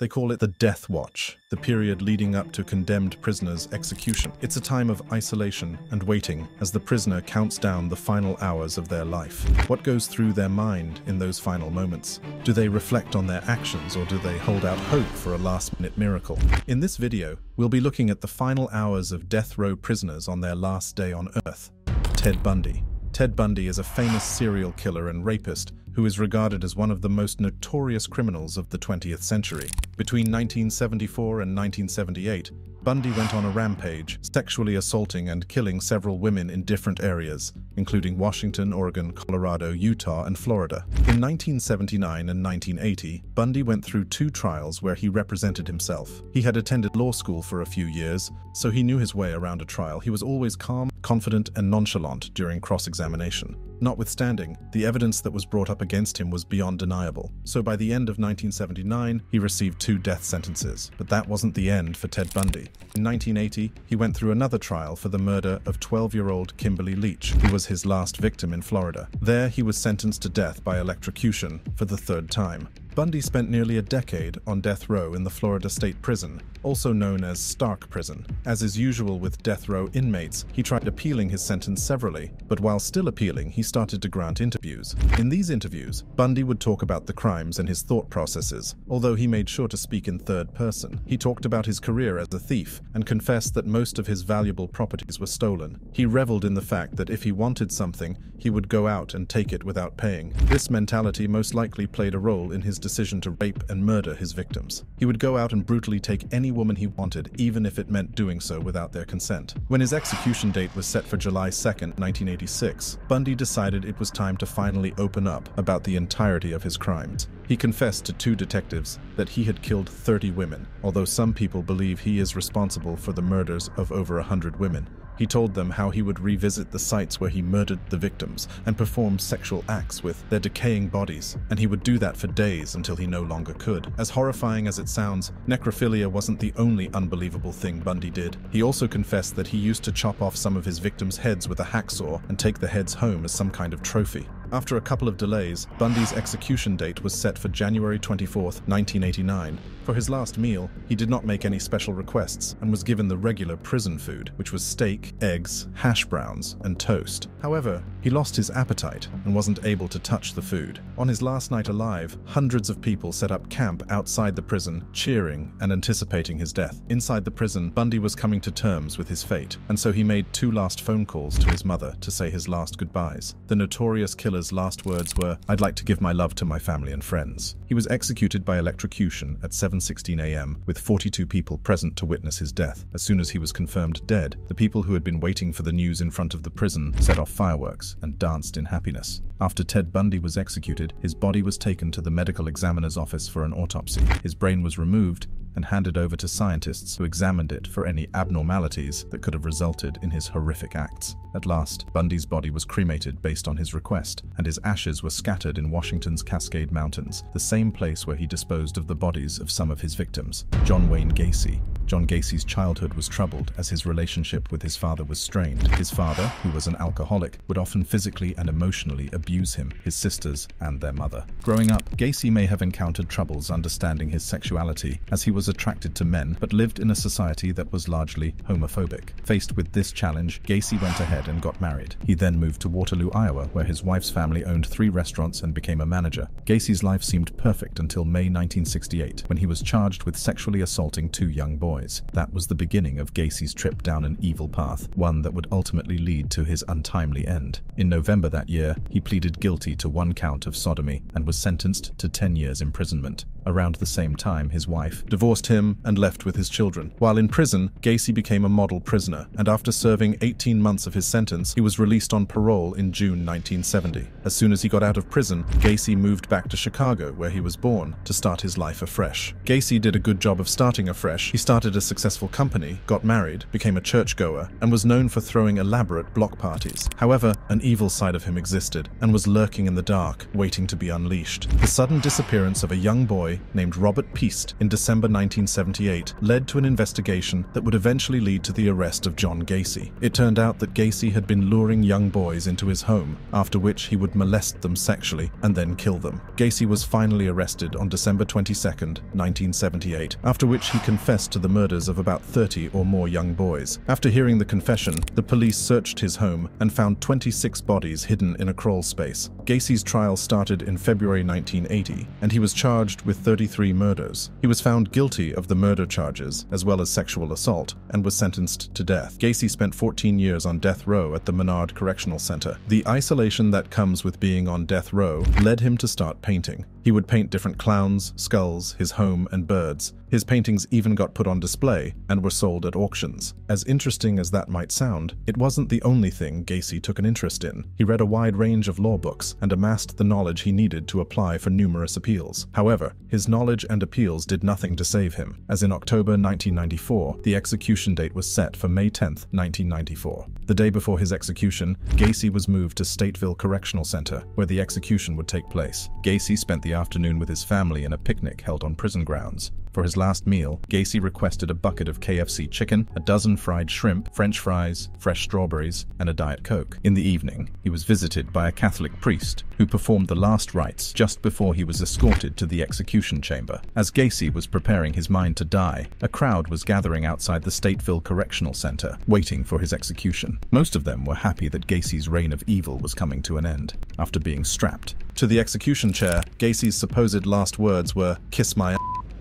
They call it the Death Watch, the period leading up to condemned prisoners' execution. It's a time of isolation and waiting as the prisoner counts down the final hours of their life. What goes through their mind in those final moments? Do they reflect on their actions or do they hold out hope for a last-minute miracle? In this video, we'll be looking at the final hours of death row prisoners on their last day on Earth. Ted Bundy. Ted Bundy is a famous serial killer and rapist who is regarded as one of the most notorious criminals of the 20th century. Between 1974 and 1978, Bundy went on a rampage, sexually assaulting and killing several women in different areas, including Washington, Oregon, Colorado, Utah, and Florida. In 1979 and 1980, Bundy went through two trials where he represented himself. He had attended law school for a few years, so he knew his way around a trial. He was always calm, confident, and nonchalant during cross-examination. Notwithstanding, the evidence that was brought up against him was beyond deniable, so by the end of 1979, he received two death sentences. But that wasn't the end for Ted Bundy. In 1980, he went through another trial for the murder of 12-year-old Kimberly Leach, who was his last victim in Florida. There, he was sentenced to death by electrocution for the third time. Bundy spent nearly a decade on death row in the Florida State Prison, also known as Starke Prison. As is usual with death row inmates, he tried appealing his sentence severally, but while still appealing, he started to grant interviews. In these interviews, Bundy would talk about the crimes and his thought processes, although he made sure to speak in third person. He talked about his career as a thief and confessed that most of his valuable properties were stolen. He reveled in the fact that if he wanted something, he would go out and take it without paying. This mentality most likely played a role in his decision to rape and murder his victims. He would go out and brutally take any woman he wanted, even if it meant doing so without their consent. When his execution date was set for July 2, 1986, Bundy decided it was time to finally open up about the entirety of his crimes. He confessed to two detectives that he had killed 30 women, although some people believe he is responsible for the murders of over 100 women. He told them how he would revisit the sites where he murdered the victims and perform sexual acts with their decaying bodies, and he would do that for days until he no longer could. As horrifying as it sounds, necrophilia wasn't the only unbelievable thing Bundy did. He also confessed that he used to chop off some of his victims' heads with a hacksaw and take the heads home as some kind of trophy. After a couple of delays, Bundy's execution date was set for January 24, 1989. For his last meal, he did not make any special requests and was given the regular prison food, which was steak, eggs, hash browns, and toast. However, he lost his appetite and wasn't able to touch the food. On his last night alive, hundreds of people set up camp outside the prison, cheering and anticipating his death. Inside the prison, Bundy was coming to terms with his fate, and so he made two last phone calls to his mother to say his last goodbyes. The notorious killer's last words were, I'd like to give my love to my family and friends. He was executed by electrocution at 7.16 a.m. with 42 people present to witness his death. As soon as he was confirmed dead, the people who had been waiting for the news in front of the prison set off fireworks and danced in happiness. After Ted Bundy was executed, his body was taken to the medical examiner's office for an autopsy. His brain was removed and handed over to scientists who examined it for any abnormalities that could have resulted in his horrific acts. At last, Bundy's body was cremated based on his request, and his ashes were scattered in Washington's Cascade Mountains, the same place where he disposed of the bodies of some of his victims. John Wayne Gacy, John Gacy's childhood was troubled as his relationship with his father was strained. His father, who was an alcoholic, would often physically and emotionally abuse him, his sisters, and their mother. Growing up, Gacy may have encountered troubles understanding his sexuality, as he was attracted to men but lived in a society that was largely homophobic. Faced with this challenge, Gacy went ahead and got married. He then moved to Waterloo, Iowa, where his wife's family owned three restaurants and became a manager. Gacy's life seemed perfect until May 1968, when he was charged with sexually assaulting two young boys. That was the beginning of Gacy's trip down an evil path, one that would ultimately lead to his untimely end. In November that year, he pleaded guilty to one count of sodomy and was sentenced to 10 years imprisonment. Around the same time, his wife divorced him and left with his children. While in prison, Gacy became a model prisoner, and after serving 18 months of his sentence, he was released on parole in June 1970. As soon as he got out of prison, Gacy moved back to Chicago, where he was born, to start his life afresh. Gacy did a good job of starting afresh. He started a successful company, got married, became a churchgoer, and was known for throwing elaborate block parties. However, an evil side of him existed, and was lurking in the dark, waiting to be unleashed. The sudden disappearance of a young boy named Robert Piest in December 1978 led to an investigation that would eventually lead to the arrest of John Gacy. It turned out that Gacy had been luring young boys into his home, after which he would molest them sexually and then kill them. Gacy was finally arrested on December 22, 1978, after which he confessed to the murders of about 30 or more young boys. After hearing the confession, the police searched his home and found 26 bodies hidden in a crawl space. Gacy's trial started in February 1980, and he was charged with 33 murders. He was found guilty of the murder charges, as well as sexual assault, and was sentenced to death. Gacy spent 14 years on death row at the Menard Correctional Center. The isolation that comes with being on death row led him to start painting. He would paint different clowns, skulls, his home, and birds. His paintings even got put on display and were sold at auctions. As interesting as that might sound, it wasn't the only thing Gacy took an interest in. He read a wide range of law books and amassed the knowledge he needed to apply for numerous appeals. However, his knowledge and appeals did nothing to save him, as in October 1994, the execution date was set for May 10, 1994. The day before his execution, Gacy was moved to Stateville Correctional Center, where the execution would take place. Gacy spent the afternoon with his family in a picnic held on prison grounds. For his last meal, Gacy requested a bucket of KFC chicken, a dozen fried shrimp, french fries, fresh strawberries, and a Diet Coke. In the evening, he was visited by a Catholic priest who performed the last rites just before he was escorted to the execution chamber. As Gacy was preparing his mind to die, a crowd was gathering outside the Stateville Correctional Center, waiting for his execution. Most of them were happy that Gacy's reign of evil was coming to an end, after being strapped. To the execution chair, Gacy's supposed last words were, kiss my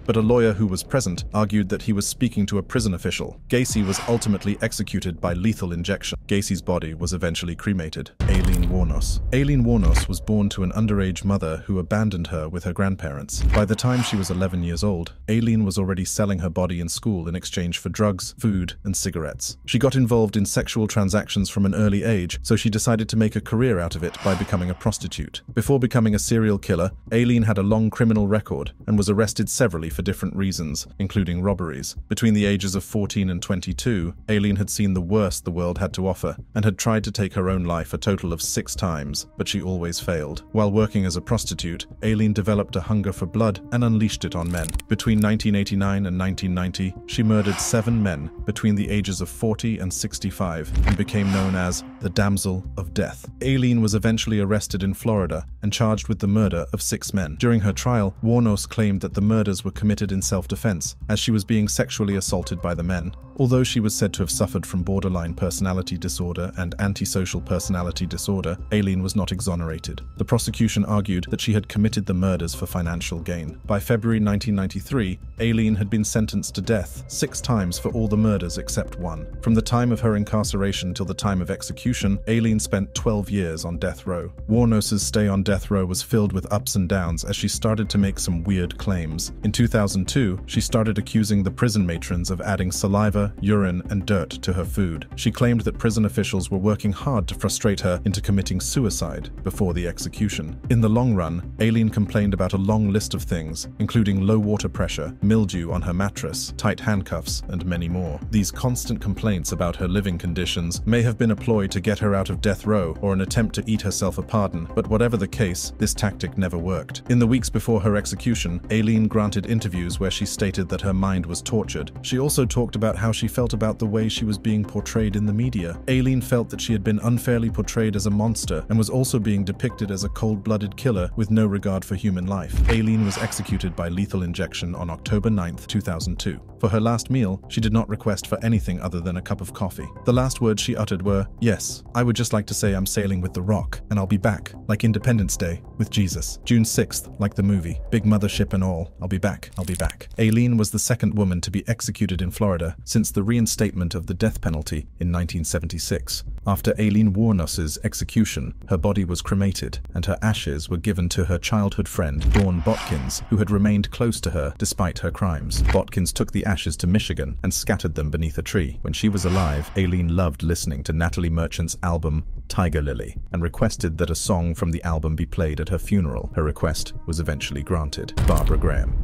but a lawyer who was present argued that he was speaking to a prison official. Gacy was ultimately executed by lethal injection. Gacy's body was eventually cremated. Aileen Wuornos. Aileen Wuornos was born to an underage mother who abandoned her with her grandparents. By the time she was 11 years old, Aileen was already selling her body in school in exchange for drugs, food, and cigarettes. She got involved in sexual transactions from an early age, so she decided to make a career out of it by becoming a prostitute. Before becoming a serial killer, Aileen had a long criminal record and was arrested severally for different reasons, including robberies. Between the ages of 14 and 22, Aileen had seen the worst the world had to offer and had tried to take her own life a total of six times, but she always failed. While working as a prostitute, Aileen developed a hunger for blood and unleashed it on men. Between 1989 and 1990, she murdered seven men between the ages of 40 and 65 and became known as the Damsel of Death. Aileen was eventually arrested in Florida and charged with the murder of six men. During her trial, Wuornos claimed that the murders were committed in self-defense, as she was being sexually assaulted by the men. Although she was said to have suffered from borderline personality disorder and antisocial personality disorder, Aileen was not exonerated. The prosecution argued that she had committed the murders for financial gain. By February 1993, Aileen had been sentenced to death six times for all the murders except one. From the time of her incarceration till the time of execution, Aileen spent 12 years on death row. Wuornos's stay on death row was filled with ups and downs as she started to make some weird claims. In 2002, she started accusing the prison matrons of adding saliva, urine, and dirt to her food. She claimed that prison officials were working hard to frustrate her into committing suicide before the execution. In the long run, Aileen complained about a long list of things, including low water pressure, mildew on her mattress, tight handcuffs, and many more. These constant complaints about her living conditions may have been a ploy to get her out of death row or an attempt to eat herself a pardon, but whatever the case, this tactic never worked. In the weeks before her execution, Aileen granted interviews where she stated that her mind was tortured. She also talked about how she felt about the way she was being portrayed in the media. Aileen felt that she had been unfairly portrayed as a monster and was also being depicted as a cold-blooded killer with no regard for human life. Aileen was executed by lethal injection on October 9, 2002. For her last meal, she did not request for anything other than a cup of coffee. The last words she uttered were, Yes, I would just like to say I'm sailing with the rock, and I'll be back, like Independence Day, with Jesus. June 6th, like the movie, big mothership and all, I'll be back, I'll be back. Aileen was the second woman to be executed in Florida since the reinstatement of the death penalty in 1976. After Aileen Wuornos's execution, her body was cremated and her ashes were given to her childhood friend Dawn Botkins, who had remained close to her despite her crimes. Botkins took the ashes to Michigan and scattered them beneath a tree. When she was alive, Aileen loved listening to Natalie Merchant's album Tigerlily and requested that a song from the album be played at her funeral. Her request was eventually granted. Barbara Graham.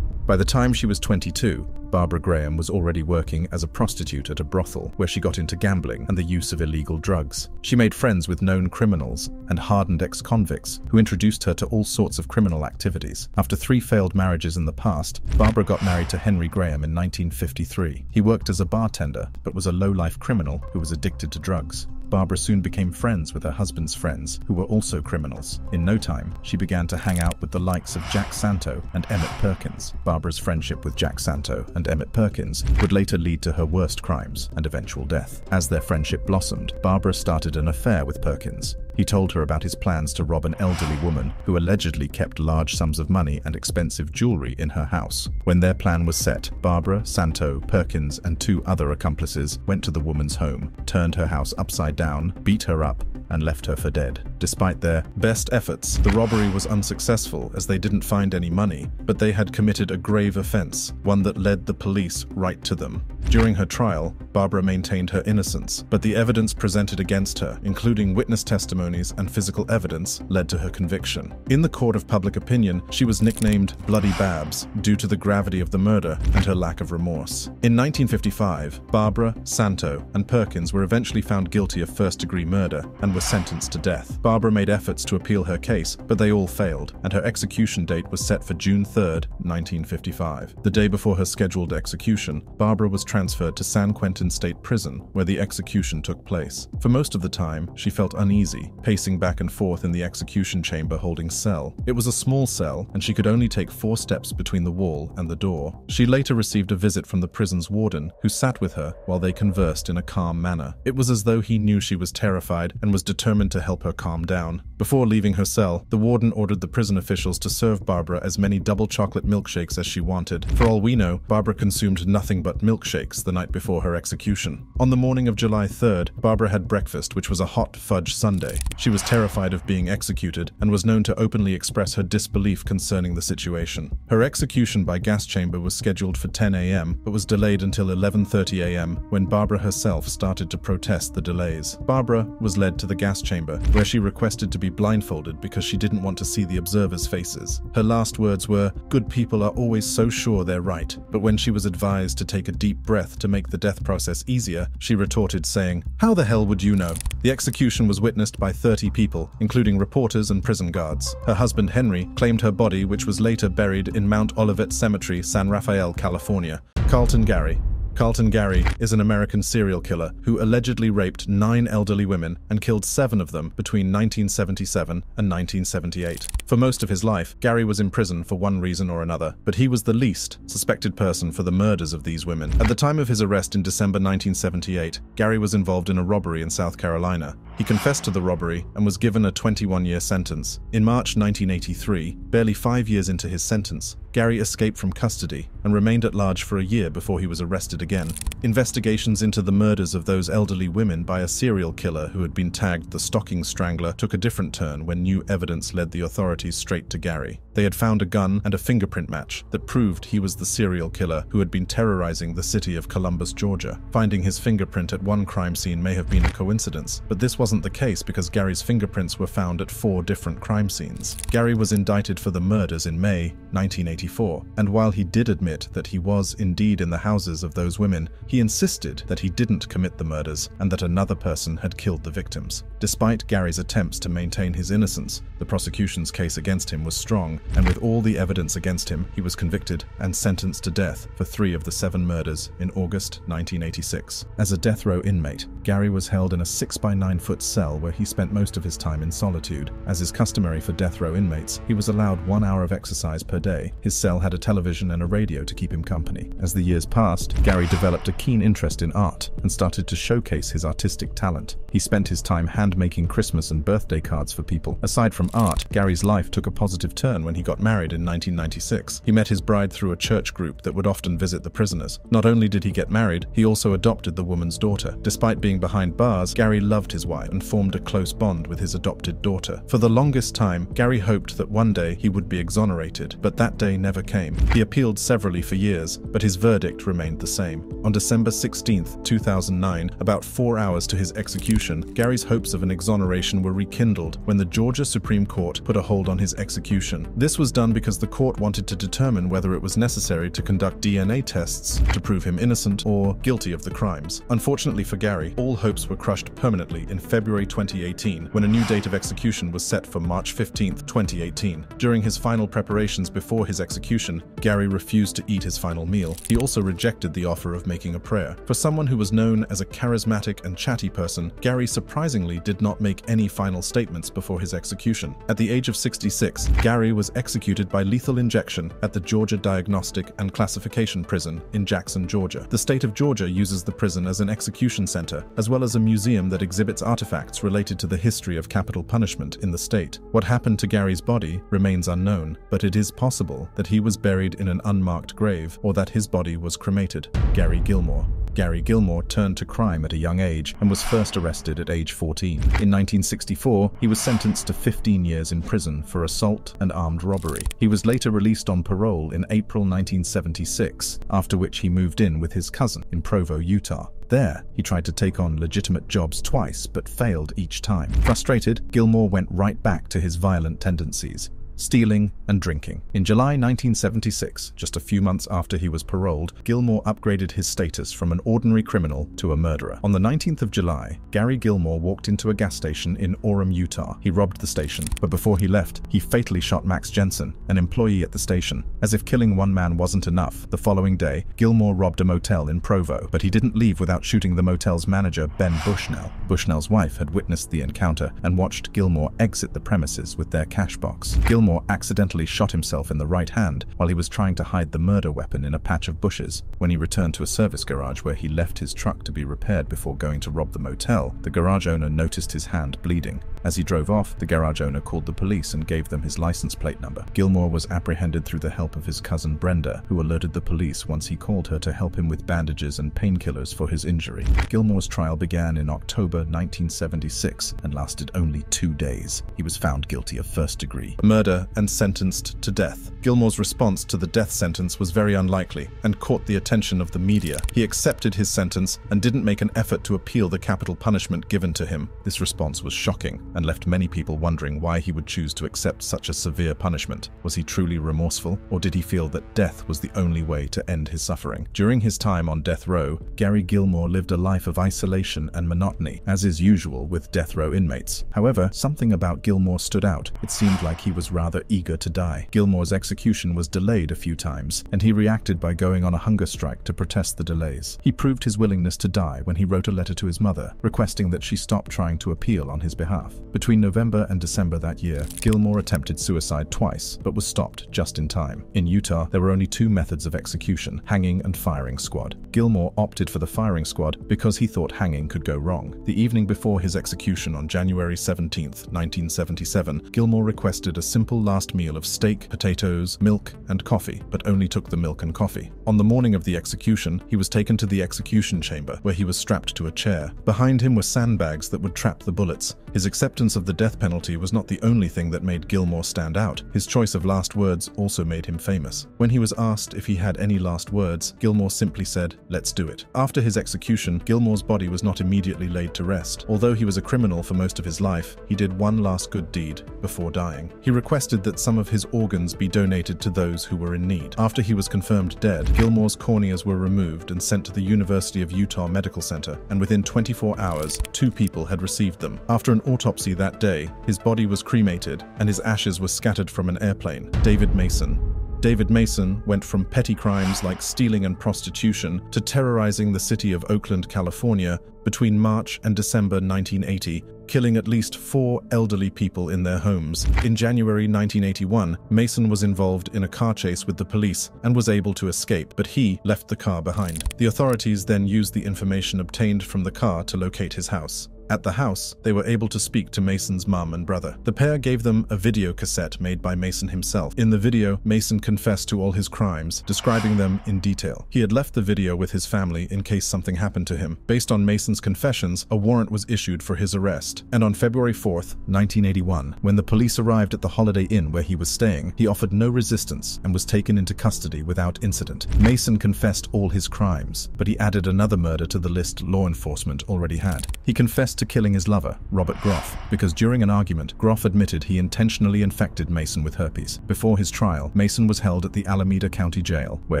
By the time she was 22, Barbara Graham was already working as a prostitute at a brothel where she got into gambling and the use of illegal drugs. She made friends with known criminals and hardened ex-convicts who introduced her to all sorts of criminal activities. After three failed marriages in the past, Barbara got married to Henry Graham in 1953. He worked as a bartender but was a low-life criminal who was addicted to drugs. Barbara soon became friends with her husband's friends, who were also criminals. In no time, she began to hang out with the likes of Jack Santo and Emmett Perkins. Barbara's friendship with Jack Santo and Emmett Perkins would later lead to her worst crimes and eventual death. As their friendship blossomed, Barbara started an affair with Perkins. He told her about his plans to rob an elderly woman who allegedly kept large sums of money and expensive jewelry in her house. When their plan was set, Barbara, Santo, Perkins, and two other accomplices went to the woman's home, turned her house upside down, beat her up, and left her for dead. Despite their best efforts, the robbery was unsuccessful as they didn't find any money, but they had committed a grave offense, one that led the police right to them. During her trial, Barbara maintained her innocence, but the evidence presented against her, including witness testimonies and physical evidence, led to her conviction. In the court of public opinion, she was nicknamed Bloody Babs due to the gravity of the murder and her lack of remorse. In 1955, Barbara, Santo, and Perkins were eventually found guilty of first-degree murder and were sentenced to death. Barbara made efforts to appeal her case, but they all failed, and her execution date was set for June 3, 1955. The day before her scheduled execution, Barbara was transferred to San Quentin State Prison, where the execution took place. For most of the time, she felt uneasy, pacing back and forth in the execution chamber holding cell. It was a small cell, and she could only take four steps between the wall and the door. She later received a visit from the prison's warden, who sat with her while they conversed in a calm manner. It was as though he knew she was terrified and was determined to help her calm down. Before leaving her cell, the warden ordered the prison officials to serve Barbara as many double chocolate milkshakes as she wanted. For all we know, Barbara consumed nothing but milkshakes the night before her execution. On the morning of July 3rd, Barbara had breakfast, which was a hot fudge sundae. She was terrified of being executed and was known to openly express her disbelief concerning the situation. Her execution by gas chamber was scheduled for 10 a.m., but was delayed until 11.30 a.m. when Barbara herself started to protest the delays. Barbara was led to the gas chamber, where she requested to be blindfolded because she didn't want to see the observers' faces. Her last words were, Good people are always so sure they're right. But when she was advised to take a deep breath to make the death process easier, she retorted, saying, How the hell would you know? The execution was witnessed by 30 people, including reporters and prison guards. Her husband Henry claimed her body, which was later buried in Mount Olivet Cemetery, San Rafael, California. Carlton Gary, Carlton Gary is an American serial killer who allegedly raped nine elderly women and killed seven of them between 1977 and 1978. For most of his life, Gary was in prison for one reason or another, but he was the least suspected person for the murders of these women. At the time of his arrest in December 1978, Gary was involved in a robbery in South Carolina. He confessed to the robbery and was given a 21-year sentence. In March 1983, barely five years into his sentence, Gary escaped from custody and remained at large for a year before he was arrested again. Investigations into the murders of those elderly women by a serial killer who had been tagged the stocking strangler took a different turn when new evidence led the authorities straight to Gary. They had found a gun and a fingerprint match that proved he was the serial killer who had been terrorizing the city of Columbus, Georgia. Finding his fingerprint at one crime scene may have been a coincidence, but this wasn't the case because Gary's fingerprints were found at four different crime scenes. Gary was indicted for the murders in May 1984, and while he did admit that he was indeed in the houses of those women, he insisted that he didn't commit the murders and that another person had killed the victims. Despite Gary's attempts to maintain his innocence, the prosecution's case against him was strong, and with all the evidence against him, he was convicted and sentenced to death for three of the seven murders in August 1986. As a death row inmate, Gary was held in a 6 by 9 foot cell where he spent most of his time in solitude. As is customary for death row inmates, he was allowed one hour of exercise per day. His cell had a television and a radio to keep him company. As the years passed, Gary developed a keen interest in art and started to showcase his artistic talent. He spent his time hand-making Christmas and birthday cards for people. Aside from art, Gary's life took a positive turn when he got married in 1996. He met his bride through a church group that would often visit the prisoners. Not only did he get married, he also adopted the woman's daughter. Despite being behind bars, Gary loved his wife and formed a close bond with his adopted daughter. For the longest time, Gary hoped that one day he would be exonerated, but that day never came. He appealed severally for years, but his verdict remained the same. On December 16, 2009, about four hours to his execution, Gary's hopes of an exoneration were rekindled when the Georgia Supreme Court put a hold on his execution, This was done because the court wanted to determine whether it was necessary to conduct DNA tests to prove him innocent or guilty of the crimes. Unfortunately for Gary, all hopes were crushed permanently in February 2018 when a new date of execution was set for March 15, 2018. During his final preparations before his execution, Gary refused to eat his final meal. He also rejected the offer of making a prayer. For someone who was known as a charismatic and chatty person, Gary surprisingly did not make any final statements before his execution. At the age of 66, Gary was executed by lethal injection at the Georgia Diagnostic and Classification Prison in Jackson, Georgia. The state of Georgia uses the prison as an execution center, as well as a museum that exhibits artifacts related to the history of capital punishment in the state. What happened to Gary's body remains unknown, but it is possible that he was buried in an unmarked grave or that his body was cremated. Gary Gilmore. Gary Gilmore turned to crime at a young age and was first arrested at age 14. In 1964, he was sentenced to 15 years in prison for assault and armed robbery. He was later released on parole in April 1976, after which he moved in with his cousin in Provo, Utah. There, he tried to take on legitimate jobs twice, but failed each time. Frustrated, Gilmore went right back to his violent tendencies stealing, and drinking. In July 1976, just a few months after he was paroled, Gilmore upgraded his status from an ordinary criminal to a murderer. On the 19th of July, Gary Gilmore walked into a gas station in Orem, Utah. He robbed the station, but before he left, he fatally shot Max Jensen, an employee at the station. As if killing one man wasn't enough, the following day, Gilmore robbed a motel in Provo, but he didn't leave without shooting the motel's manager, Ben Bushnell. Bushnell's wife had witnessed the encounter and watched Gilmore exit the premises with their cash box. Gilmore Gilmore accidentally shot himself in the right hand while he was trying to hide the murder weapon in a patch of bushes. When he returned to a service garage where he left his truck to be repaired before going to rob the motel, the garage owner noticed his hand bleeding. As he drove off, the garage owner called the police and gave them his license plate number. Gilmore was apprehended through the help of his cousin Brenda, who alerted the police once he called her to help him with bandages and painkillers for his injury. Gilmore's trial began in October 1976 and lasted only two days. He was found guilty of first degree murder and sentenced to death. Gilmore's response to the death sentence was very unlikely and caught the attention of the media. He accepted his sentence and didn't make an effort to appeal the capital punishment given to him. This response was shocking and left many people wondering why he would choose to accept such a severe punishment. Was he truly remorseful, or did he feel that death was the only way to end his suffering? During his time on death row, Gary Gilmore lived a life of isolation and monotony, as is usual with death row inmates. However, something about Gilmore stood out. It seemed like he was rather eager to die. Gilmore's execution was delayed a few times, and he reacted by going on a hunger strike to protest the delays. He proved his willingness to die when he wrote a letter to his mother, requesting that she stop trying to appeal on his behalf. Between November and December that year, Gilmore attempted suicide twice, but was stopped just in time. In Utah, there were only two methods of execution, hanging and firing squad. Gilmore opted for the firing squad because he thought hanging could go wrong. The evening before his execution on January 17, 1977, Gilmore requested a simple last meal of steak, potatoes, milk, and coffee, but only took the milk and coffee. On the morning of the execution, he was taken to the execution chamber, where he was strapped to a chair. Behind him were sandbags that would trap the bullets. His acceptance of the death penalty was not the only thing that made Gilmore stand out. His choice of last words also made him famous. When he was asked if he had any last words, Gilmore simply said, let's do it. After his execution, Gilmore's body was not immediately laid to rest. Although he was a criminal for most of his life, he did one last good deed before dying. He requested that some of his organs be donated to those who were in need. After he was confirmed dead, Gilmore's corneas were removed and sent to the University of Utah Medical Center, and within 24 hours, two people had received them. After an autopsy that day, his body was cremated and his ashes were scattered from an airplane. David Mason, David Mason went from petty crimes like stealing and prostitution to terrorizing the city of Oakland, California between March and December 1980, killing at least four elderly people in their homes. In January 1981, Mason was involved in a car chase with the police and was able to escape, but he left the car behind. The authorities then used the information obtained from the car to locate his house. At the house, they were able to speak to Mason's mom and brother. The pair gave them a video cassette made by Mason himself. In the video, Mason confessed to all his crimes, describing them in detail. He had left the video with his family in case something happened to him. Based on Mason's confessions, a warrant was issued for his arrest. And on February 4th, 1981, when the police arrived at the Holiday Inn where he was staying, he offered no resistance and was taken into custody without incident. Mason confessed all his crimes, but he added another murder to the list law enforcement already had. He confessed to killing his lover, Robert Groff, because during an argument, Groff admitted he intentionally infected Mason with herpes. Before his trial, Mason was held at the Alameda County Jail, where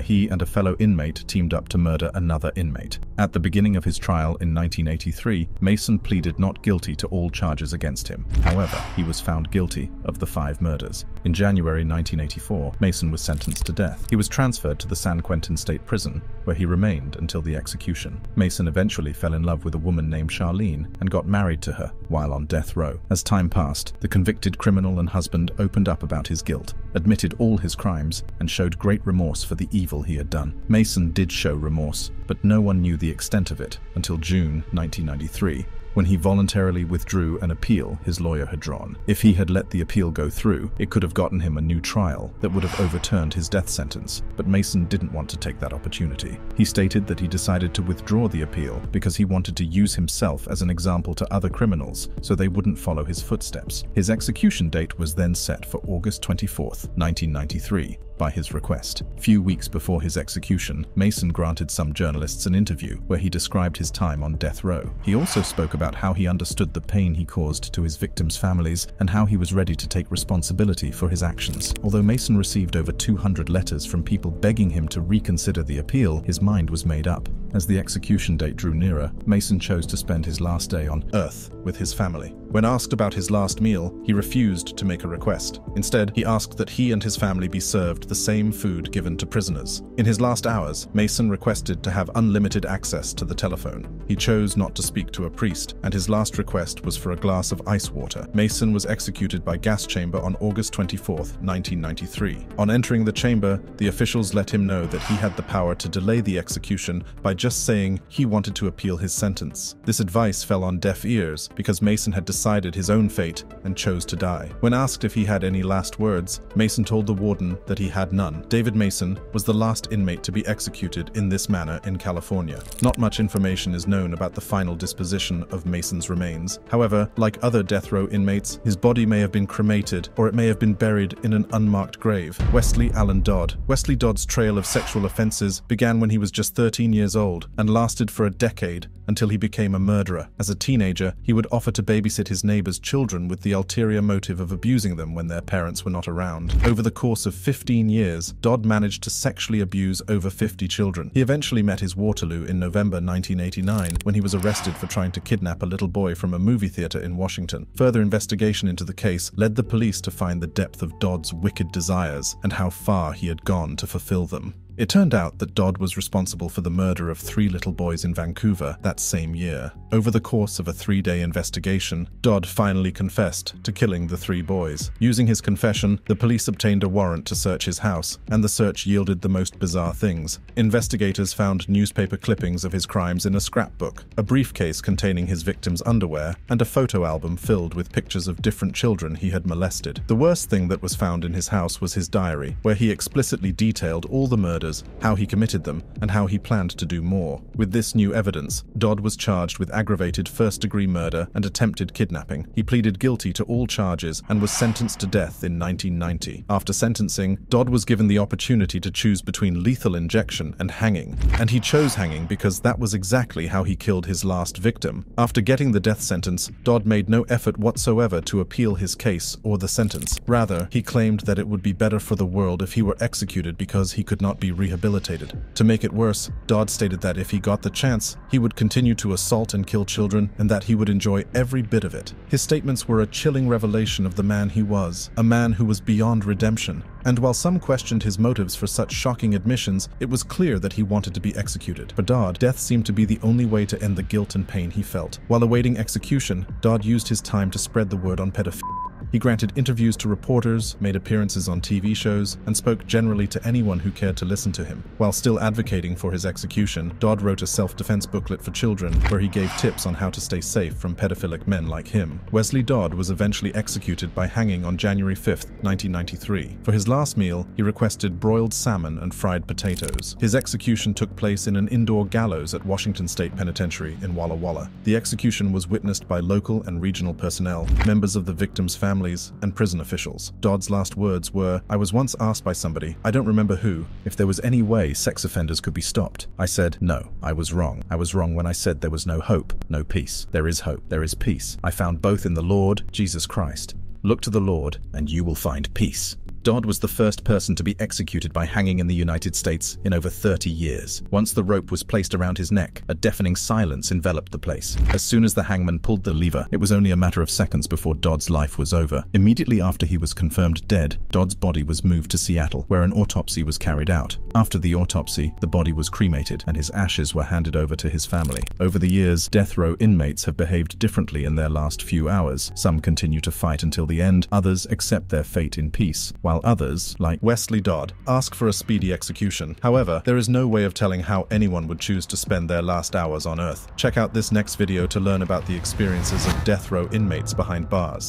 he and a fellow inmate teamed up to murder another inmate. At the beginning of his trial in 1983, Mason pleaded not guilty to all charges against him. However, he was found guilty of the five murders. In January 1984, Mason was sentenced to death. He was transferred to the San Quentin State Prison, where he remained until the execution. Mason eventually fell in love with a woman named Charlene and got married to her while on death row. As time passed, the convicted criminal and husband opened up about his guilt, admitted all his crimes, and showed great remorse for the evil he had done. Mason did show remorse, but no one knew the extent of it until June 1993, when he voluntarily withdrew an appeal his lawyer had drawn. If he had let the appeal go through, it could have gotten him a new trial that would have overturned his death sentence, but Mason didn't want to take that opportunity. He stated that he decided to withdraw the appeal because he wanted to use himself as an example to other criminals so they wouldn't follow his footsteps. His execution date was then set for August 24, 1993, by his request. Few weeks before his execution, Mason granted some journalists an interview where he described his time on death row. He also spoke about how he understood the pain he caused to his victims' families and how he was ready to take responsibility for his actions. Although Mason received over 200 letters from people begging him to reconsider the appeal, his mind was made up. As the execution date drew nearer, Mason chose to spend his last day on Earth with his family. When asked about his last meal, he refused to make a request. Instead, he asked that he and his family be served the same food given to prisoners. In his last hours, Mason requested to have unlimited access to the telephone. He chose not to speak to a priest, and his last request was for a glass of ice water. Mason was executed by gas chamber on August 24, 1993. On entering the chamber, the officials let him know that he had the power to delay the execution by just saying he wanted to appeal his sentence. This advice fell on deaf ears because Mason had decided his own fate and chose to die. When asked if he had any last words, Mason told the warden that he had none. David Mason was the last inmate to be executed in this manner in California. Not much information is known about the final disposition of Mason's remains. However, like other death row inmates, his body may have been cremated or it may have been buried in an unmarked grave. Wesley Allen Dodd. Wesley Dodd's trail of sexual offenses began when he was just 13 years old and lasted for a decade until he became a murderer. As a teenager, he would offer to babysit his neighbors' children with the ulterior motive of abusing them when their parents were not around. Over the course of 15 years, Dodd managed to sexually abuse over 50 children. He eventually met his Waterloo in November 1989 when he was arrested for trying to kidnap a little boy from a movie theater in Washington. Further investigation into the case led the police to find the depth of Dodd's wicked desires and how far he had gone to fulfill them. It turned out that Dodd was responsible for the murder of three little boys in Vancouver that same year. Over the course of a three day investigation, Dodd finally confessed to killing the three boys. Using his confession, the police obtained a warrant to search his house, and the search yielded the most bizarre things. Investigators found newspaper clippings of his crimes in a scrapbook, a briefcase containing his victims' underwear, and a photo album filled with pictures of different children he had molested. The worst thing that was found in his house was his diary, where he explicitly detailed all the murders murders, how he committed them, and how he planned to do more. With this new evidence, Dodd was charged with aggravated first degree murder and attempted kidnapping. He pleaded guilty to all charges and was sentenced to death in 1990. After sentencing, Dodd was given the opportunity to choose between lethal injection and hanging, and he chose hanging because that was exactly how he killed his last victim. After getting the death sentence, Dodd made no effort whatsoever to appeal his case or the sentence. Rather, he claimed that it would be better for the world if he were executed because he could not be rehabilitated. To make it worse, Dodd stated that if he got the chance, he would continue to assault and kill children and that he would enjoy every bit of it. His statements were a chilling revelation of the man he was, a man who was beyond redemption. And while some questioned his motives for such shocking admissions, it was clear that he wanted to be executed. For Dodd, death seemed to be the only way to end the guilt and pain he felt. While awaiting execution, Dodd used his time to spread the word on pedophilia. He granted interviews to reporters, made appearances on TV shows, and spoke generally to anyone who cared to listen to him. While still advocating for his execution, Dodd wrote a self-defense booklet for children where he gave tips on how to stay safe from pedophilic men like him. Wesley Dodd was eventually executed by hanging on January 5, 1993. For his last meal, he requested broiled salmon and fried potatoes. His execution took place in an indoor gallows at Washington State Penitentiary in Walla Walla. The execution was witnessed by local and regional personnel, members of the victim's family, families, and prison officials. Dodd's last words were, I was once asked by somebody, I don't remember who, if there was any way sex offenders could be stopped. I said, no, I was wrong. I was wrong when I said there was no hope, no peace. There is hope, there is peace. I found both in the Lord, Jesus Christ. Look to the Lord, and you will find peace. Dodd was the first person to be executed by hanging in the United States in over 30 years. Once the rope was placed around his neck, a deafening silence enveloped the place. As soon as the hangman pulled the lever, it was only a matter of seconds before Dodd's life was over. Immediately after he was confirmed dead, Dodd's body was moved to Seattle, where an autopsy was carried out. After the autopsy, the body was cremated and his ashes were handed over to his family. Over the years, death row inmates have behaved differently in their last few hours. Some continue to fight until the end, others accept their fate in peace, while while others, like Wesley Dodd, ask for a speedy execution. However, there is no way of telling how anyone would choose to spend their last hours on Earth. Check out this next video to learn about the experiences of death row inmates behind bars.